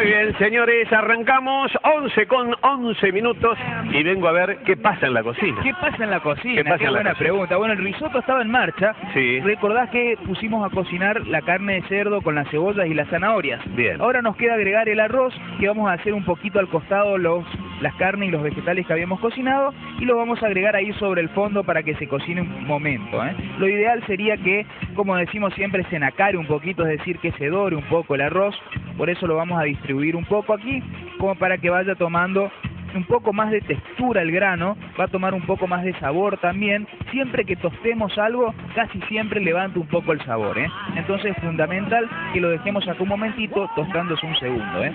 Muy bien, señores, arrancamos 11 con 11 minutos y vengo a ver qué pasa en la cocina. ¿Qué pasa en la cocina? ¿Qué pasa en la buena cocina? pregunta. Bueno, el risotto estaba en marcha. Sí. Recordás que pusimos a cocinar la carne de cerdo con las cebollas y las zanahorias. Bien. Ahora nos queda agregar el arroz, que vamos a hacer un poquito al costado los las carnes y los vegetales que habíamos cocinado y lo vamos a agregar ahí sobre el fondo para que se cocine un momento. ¿eh? Lo ideal sería que, como decimos siempre, se nacare un poquito, es decir, que se dore un poco el arroz. Por eso lo vamos a distribuir un poco aquí, como para que vaya tomando un poco más de textura el grano, va a tomar un poco más de sabor también. Siempre que tostemos algo, casi siempre levanta un poco el sabor, ¿eh? Entonces es fundamental que lo dejemos acá un momentito, tostándose un segundo, ¿eh?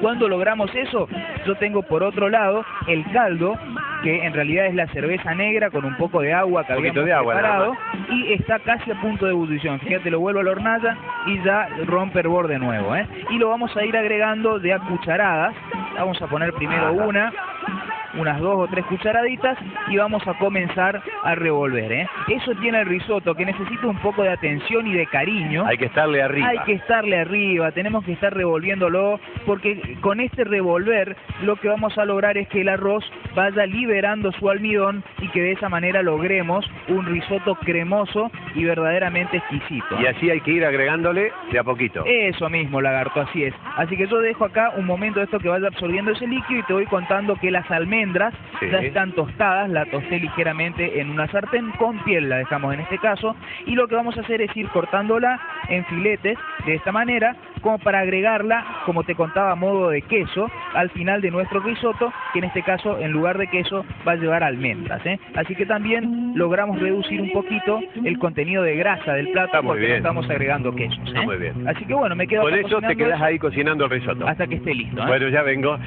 Cuando logramos eso, yo tengo por otro lado el caldo, que en realidad es la cerveza negra con un poco de agua que habíamos de agua, preparado y está casi a punto de ebullición. Fíjate, lo vuelvo a la hornalla y ya rompe hervor de nuevo, ¿eh? Y lo vamos a ir agregando de a cucharadas. Vamos a poner primero una, unas dos o tres cucharaditas y vamos a comenzar a revolver, ¿eh? Eso tiene el risotto, que necesita un poco de atención y de cariño. Hay que estarle arriba. Hay que estarle arriba, tenemos que estar revolviéndolo, porque con este revolver lo que vamos a lograr es que el arroz vaya liberando su almidón y que de esa manera logremos un risotto cremoso y verdaderamente exquisito. Y así hay que ir agregándole de a poquito. Eso mismo, lagarto, así es. Así que yo dejo acá un momento de esto que vaya absorbiendo ese líquido y te voy contando que las almendras Sí. ya están tostadas, la tosté ligeramente en una sartén con piel, la dejamos en este caso, y lo que vamos a hacer es ir cortándola en filetes de esta manera, como para agregarla, como te contaba, a modo de queso al final de nuestro risotto, que en este caso en lugar de queso va a llevar almendras. ¿eh? Así que también logramos reducir un poquito el contenido de grasa del plato Está porque no estamos agregando quesos. ¿eh? muy bien. Así que bueno, me quedo Por eso te quedas ahí cocinando el risotto. hasta que esté listo. ¿eh? Bueno, ya vengo.